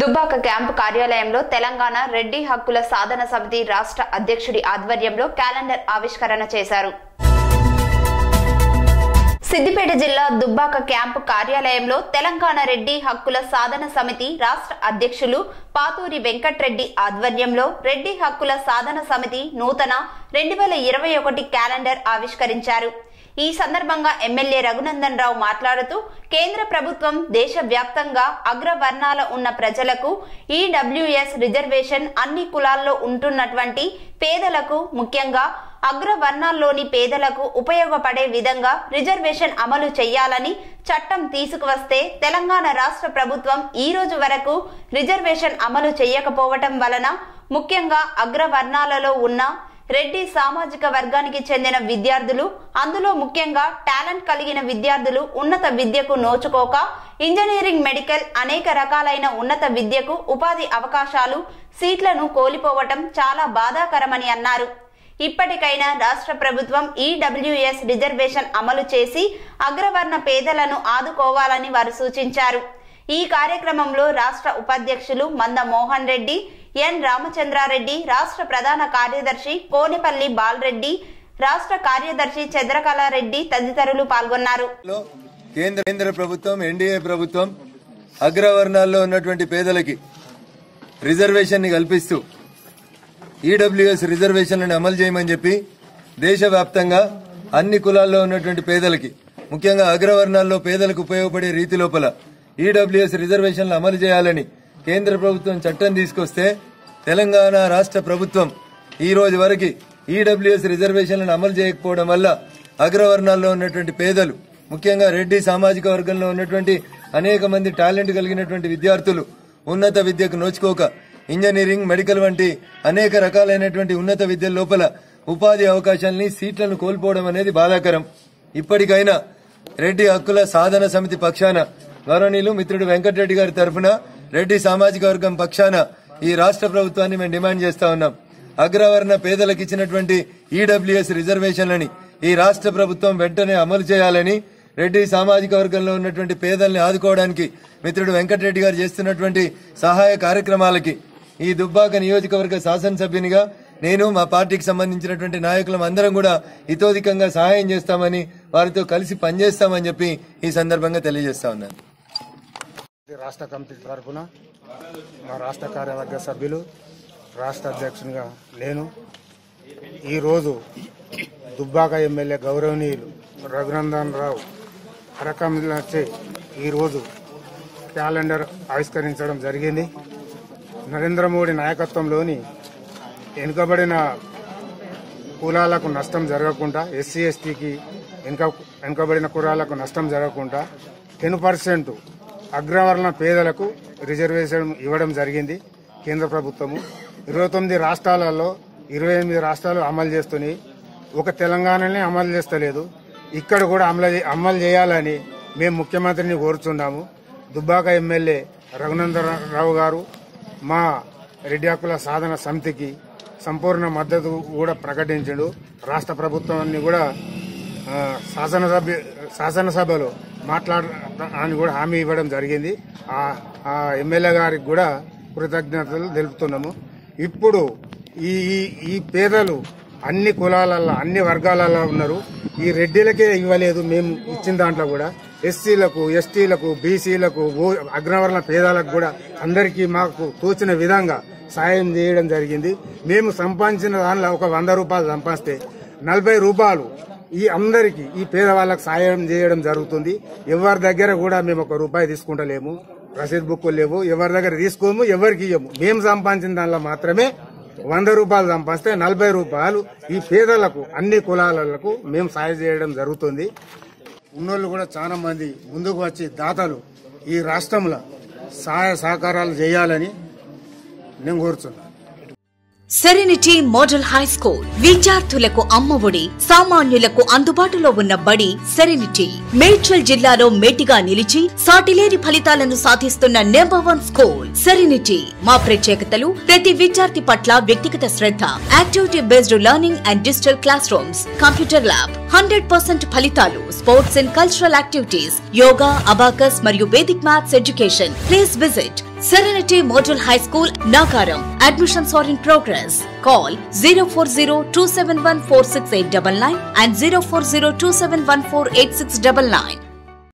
Dubbaka camp కార్యాలయంలో తెలంగాణ రెడ్డి హక్కుల సాధన సమితి రాష్ట్ర అధ్యక్షుడి ఆధ్వర్యంలో క్యాలెండర్ ఆవిష్కరణ చేశారు. సిద్దిపేట జిల్లా దుబ్బాక క్యాంపు కార్యాలయంలో తెలంగాణ రెడ్డి హక్కుల సాధన సమితి రాష్ట్ర అధ్యక్షులు పాతూరి వెంకట్రెడ్డి ఆధ్వర్యంలో రెడ్డి హక్కుల సాధన సమితి నూతన రెండు వేల ఇరవై ఒకటి క్యాలెండర్ ఆవిష్కరించారు. ఈ సందర్భంగా ఎమ్మెల్యే రఘునందన్ రావు మాట్లాడుతూ కేంద్ర ప్రభుత్వం దేశవ్యాప్తంగా అగ్రవర్ణాల ఉన్న ప్రజలకు ఈడబ్ల్యూఎస్ రిజర్వేషన్ అన్ని కులాల్లో ఉంటున్నటువంటి పేదలకు ముఖ్యంగా అగ్రవర్ణాల్లోని పేదలకు ఉపయోగపడే విధంగా రిజర్వేషన్ అమలు చేయాలని చట్టం తీసుకువస్తే తెలంగాణ రాష్ట్ర ప్రభుత్వం ఈ రోజు వరకు రిజర్వేషన్ అమలు చేయకపోవటం వలన ముఖ్యంగా అగ్రవర్ణాలలో ఉన్న రెడ్డి సామాజిక వర్గానికి చెందిన విద్యార్థులు అందులో ముఖ్యంగా టాలెంట్ కలిగిన విద్యార్థులు ఉన్నత విద్యకు నోచుకోక ఇంజనీరింగ్ మెడికల్ అనేక రకాలైన ఉన్నత విద్యకు ఉపాధి అవకాశాలు సీట్లను కోల్పోవటం చాలా బాధాకరమని అన్నారు. ఇప్పటికైనా రాష్ట్ర ప్రభుత్వం ఈడబ్ల్యూఎస్ రిజర్వేషన్ అమలు చేసి అగ్రవర్ణ పేదలను ఆదుకోవాలని వారు సూచించారు. ఈ కార్యక్రమంలో రాష్ట్ర ఉపాధ్యక్షులు మంద మోహన్ రెడ్డి ఎన్ రామచంద్రారెడ్డి రాష్ట్ర ప్రధాన కార్యదర్శి కోనెపల్లి బాలరెడ్డి రాష్ట్ర కార్యదర్శి చంద్రకళారెడ్డి తదితరులు పాల్గొన్నారు. కేంద్ర కేంద్ర ప్రభుత్వం ఎన్డీఏ ప్రభుత్వం అగ్రవర్ణాల్లో ఉన్నటువంటి పేదలకి రిజర్వేషన్ని కల్పిస్తూ ఈడబ్ల్యూఎస్ రిజర్వేషన్లను అమలు చేయమని చెప్పి దేశవ్యాప్తంగా అన్ని కులాల్లో ఉన్నటువంటి పేదలకి ముఖ్యంగా అగ్రవర్ణాల్లో పేదలకు ఉపయోగపడే రీతి లోపల ఈడబ్ల్యూఎస్ రిజర్వేషన్లు అమలు చేయాలని కేంద్ర ప్రభుత్వం చట్టం తీసుకొస్తే తెలంగాణ రాష్ట్ర ప్రభుత్వం ఈ రోజు వరకు ఈడబ్ల్యూఎస్ రిజర్వేషన్లను అమలు చేయకపోవడం వల్ల అగ్రవర్ణాల్లో ఉన్నటువంటి పేదలు ముఖ్యంగా రెడ్డి సామాజిక వర్గంలో ఉన్నటువంటి అనేక మంది టాలెంట్ కలిగినటువంటి విద్యార్థులు ఉన్నత విద్యకు నోచుకోక ఇంజనీరింగ్ మెడికల్ వంటి అనేక రకాలైనటువంటి ఉన్నత విద్య లోపల ఉపాధి అవకాశాలని సీట్లను కోల్పోవడం అనేది బాధాకరం. ఇప్పటికైనా రెడ్డి హక్కుల సాధన సమితి పక్షాన గౌరవనీయులు మిత్రుడు వెంకటరెడ్డి గారి తరఫున రెడ్డి సామాజిక వర్గం పక్షాన ఈ రాష్ట్ర ప్రభుత్వాన్ని మేము డిమాండ్ చేస్తా ఉన్నాం. అగ్రవర్ణ పేదలకు ఇచ్చినటువంటి ఈడబ్ల్యూఎస్ రిజర్వేషన్లని ఈ రాష్ట్ర ప్రభుత్వం వెంటనే అమలు చేయాలని రెడ్డి సామాజిక వర్గంలో ఉన్నటువంటి పేదల్ని ఆదుకోవడానికి మిత్రుడు వెంకటరెడ్డి గారు చేస్తున్నటువంటి సహాయ కార్యక్రమాలకి ఈ దుబ్బాక నియోజకవర్గ శాసనసభ్యునిగా నేను మా పార్టీకి సంబంధించినటువంటి నాయకులం అందరం కూడా ఇతోధికంగా సహాయం చేస్తామని వారితో కలిసి పనిచేస్తామని చెప్పి ఈ సందర్భంగా తెలియజేస్తా ఉన్నాను. రాష్ట్ర కమిటీ తరఫున మా రాష్ట్ర కార్యవర్గ సభ్యులు రాష్ట్ర అధ్యక్షునిగా నేను ఈరోజు దుబ్బాక ఎమ్మెల్యే గౌరవనీయులు రఘునందన్ రావు రకంచే ఈరోజు క్యాలెండర్ ఆవిష్కరించడం జరిగింది. నరేంద్ర మోడీ నాయకత్వంలోని వెనుకబడిన కులాలకు నష్టం జరగకుండా ఎస్సీ ఎస్టీకి వెనుక వెనుకబడిన కులాలకు నష్టం జరగకుండా టెన్ పర్సెంట్ అగ్రవర్ణ పేదలకు రిజర్వేషన్ ఇవ్వడం జరిగింది కేంద్ర ప్రభుత్వము. ఇరవై తొమ్మిది రాష్ట్రాలలో ఇరవై ఎనిమిది రాష్ట్రాలు అమలు చేస్తున్నాయి. ఒక తెలంగాణనే అమలు చేస్తలేదు. ఇక్కడ కూడా అమలు అమలు చేయాలని మేము ముఖ్యమంత్రిని కోరుచున్నాము. దుబ్బాక ఎమ్మెల్యే రఘునందరావు గారు మా రెడ్డి సాధన సమితికి సంపూర్ణ మద్దతు కూడా ప్రకటించాడు. రాష్ట్ర ప్రభుత్వాన్ని కూడా ఆ, శాసనసభ శాసనసభలో మాట్లాడ అని కూడా హామీ ఇవ్వడం జరిగింది. ఆ ఎమ్మెల్యే గారికి కూడా కృతజ్ఞతలు తెలుపుతున్నాము. ఇప్పుడు ఈ ఈ- పేదలు అన్ని కులాలలో అన్ని వర్గాలలో ఉన్నారు. ఈ రెడ్డిలకే ఇవ్వలేదు మేము ఇచ్చిన దాంట్లో కూడా. ఎస్సీలకు ఎస్టీలకు బీసీలకు అగ్రవర్ణ పేదలకు కూడా అందరికీ మాకు తోచిన విధంగా సాయం చేయడం జరిగింది. మేము సంపాదించిన దానిలో ఒక వంద రూపాయలు సంపాదిస్తే నలభై రూపాయలు ఈ అందరికి ఈ పేదవాళ్ళకి సాయం చేయడం జరుగుతుంది. ఎవరి దగ్గర కూడా మేము ఒక రూపాయి తీసుకుంటలేము. రసీద్ బుక్ లేవు. ఎవరి దగ్గర తీసుకోము ఎవరికి ఇవ్వము మేము సంపాదించిన దానిలో మాత్రమే వంద రూపాయలు సంపాదిస్తే నలభై రూపాయలు ఈ పేదలకు అన్ని కులాలకు మేము సాయం చేయడం జరుగుతుంది. ఉన్నోళ్ళు కూడా చాలా మంది ముందుకు వచ్చి దాతలు ఈ రాష్ట్రంలో సహాయ సహకారాలు చేయాలని నేను కోరుతున్నాను సెరెనిటీ మోడల్ హై స్కూల్ విద్యార్థులకు అమ్మఒడి సామాన్యులకు అందుబాటులో ఉన్న బడి సెరెనిటీ మేడ్చల్ జిల్లాలో మేటిగా నిలిచి సాటిలేని ఫలితాలను సాధిస్తున్న నెంబర్ వన్ స్కూల్ సెరెనిటీ మా ప్రత్యేకతలు ప్రతి విద్యార్థి పట్ల వ్యక్తిగత శ్రద్ధ activity based learning and digital class rooms computer lab hundred percent ఫలితాలు sports and cultural activities yoga abacus మరియు Vedic maths education. Please visit serenity model high school Nacharam admissions are in progress call zero four zero two seven one four six eight double nine and zero four zero two seven one four eight six double nine